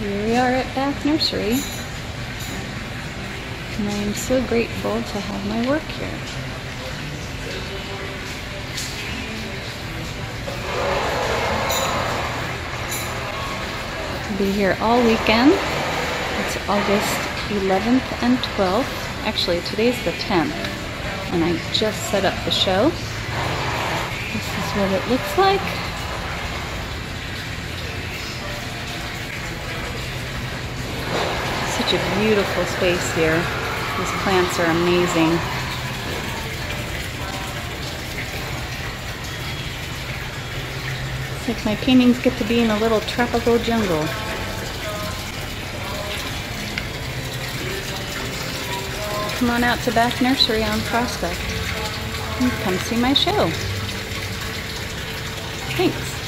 Here we are at Bath Nursery. And I am so grateful to have my work here. I'll be here all weekend. It's August 11th and 12th. Actually, today's the 10th. And I just set up the show. This is what it looks like. Such a beautiful space here. These plants are amazing. It's like my paintings get to be in a little tropical jungle. Come on out to Bath Nursery on Prospect and come see my show. Thanks.